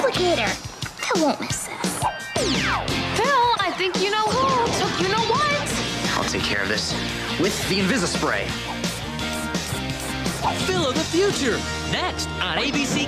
replicator. Phil won't miss this. Phil, I think you know who took you know what. I'll take care of this with the Invisispray. Phil of the future, next on ABC